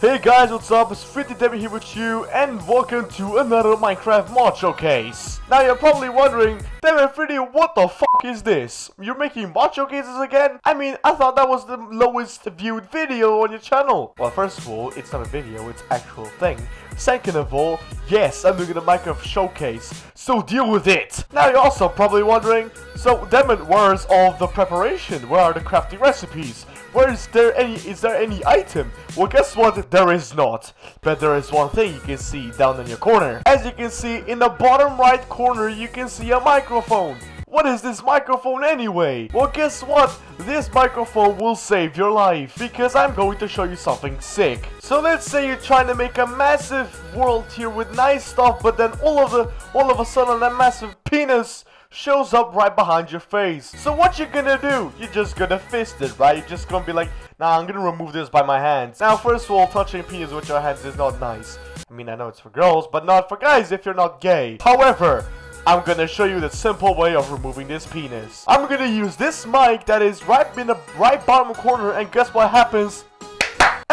Hey guys, what's up? It's Fritty Debbie here with you, and welcome to another Minecraft mod showcase. Now you're probably wondering, Devin Fritty, what the fuck is this? You're making mod showcases again? I mean, I thought that was the lowest viewed video on your channel. Well, first of all, it's not a video, it's actual thing. Second of all, yes, I'm doing a Minecraft showcase, so deal with it. Now you're also probably wondering, so Devin, where's all the preparation? Where are the crafting recipes? Where is there any, is there any item? Well, guess what? There is not. But there is one thing you can see down in your corner. As you can see, in the bottom right corner, you can see a microphone. What is this microphone anyway? Well, guess what? This microphone will save your life because I'm going to show you something sick. So let's say you're trying to make a massive world here with nice stuff, but then all of the all of a sudden that massive penis shows up right behind your face. So what you gonna do? You're just gonna fist it, right? You're just gonna be like, nah, I'm gonna remove this by my hands. Now, first of all, touching penis with your hands is not nice. I mean, I know it's for girls, but not for guys if you're not gay. However, I'm gonna show you the simple way of removing this penis. I'm gonna use this mic that is right in the right bottom corner and guess what happens?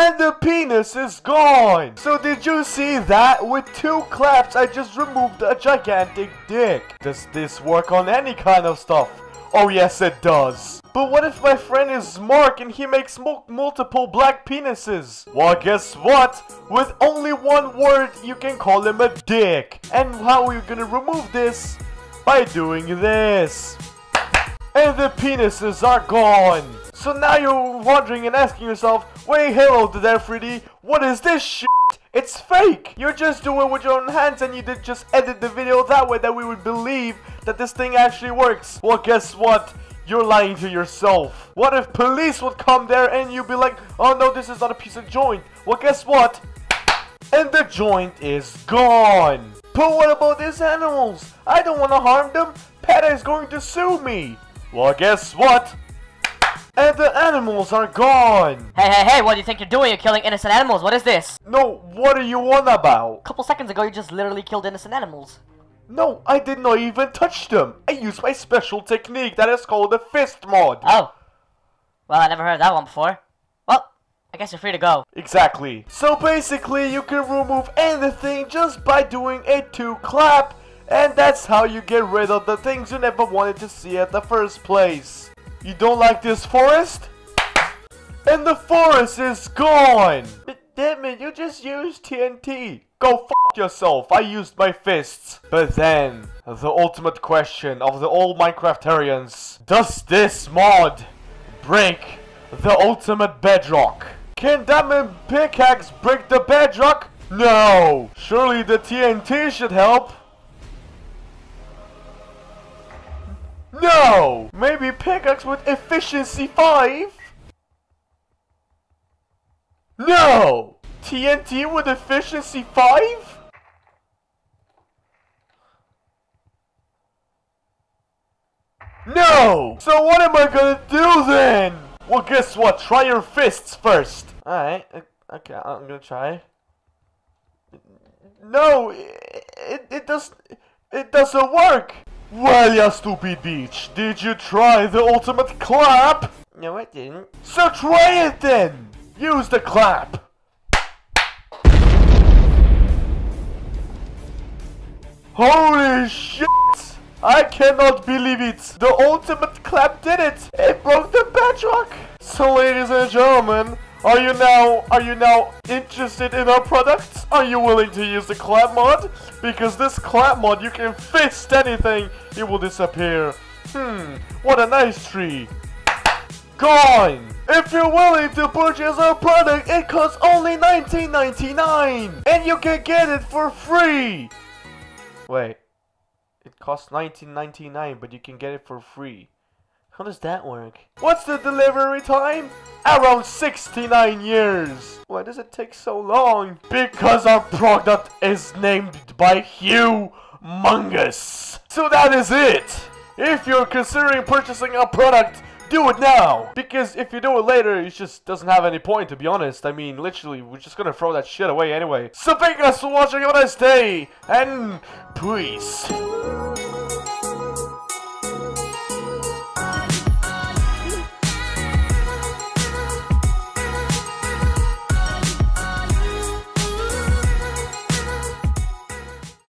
And the penis is gone! So did you see that? With two claps, I just removed a gigantic dick. Does this work on any kind of stuff? Oh yes, it does. But what if my friend is Mark and he makes multiple black penises? Well, guess what? With only one word, you can call him a dick. And how are you gonna remove this? By doing this. And the penises are gone. So now you're wondering and asking yourself, wait, hello there, Freddy, what is this shit? It's fake! You're just doing it with your own hands and you did just edit the video that way that we would believe that this thing actually works. Well, guess what? You're lying to yourself. What if police would come there and you'd be like, oh no, this is not a piece of joint. Well, guess what? And the joint is gone. But what about these animals? I don't want to harm them. PETA is going to sue me. Well, guess what? And the animals are gone! Hey, hey, hey, what do you think you're doing? You're killing innocent animals. What is this? No, what are you on about? A couple seconds ago, you just literally killed innocent animals. No, I did not even touch them. I used my special technique that is called the fist mod. Oh. Well, I never heard that one before. Well, I guess you're free to go. Exactly. So basically, you can remove anything just by doing a two clap. And that's how you get rid of the things you never wanted to see at the first place. You don't like this forest? And the forest is gone! But damn it, you just used TNT. Go fuck yourself, I used my fists. But then, the ultimate question of the all Minecraftarians. Does this mod break the ultimate bedrock? Can Diamond Pickaxe break the bedrock? No! Surely the TNT should help. No! Maybe pickaxe with efficiency 5? No! TNT with efficiency 5? No! So what am I gonna do then? Well, guess what? Try your fists first. Alright, uh, okay, I'm gonna try. No, it, it, it does, it doesn't work. Well, you stupid bitch, did you try the ultimate clap? No, I didn't. So try it then! Use the clap! Holy shit! I cannot believe it! The ultimate clap did it! It broke the bedrock! So ladies and gentlemen, are you now are you now interested in our products? Are you willing to use the clap mod? Because this clap mod you can fist anything, it will disappear. Hmm, what a nice tree. Gone! If you're willing to purchase our product, it costs only $19.99! And you can get it for free! Wait. It costs $19.99, but you can get it for free. How does that work? What's the delivery time? Around 69 years. Why does it take so long? Because our product is named by Hugh Mungus. So that is it. If you're considering purchasing a product, do it now! Because if you do it later, it just doesn't have any point, to be honest. I mean, literally, we're just gonna throw that shit away anyway. So thank you guys for watching, have a nice day, and peace.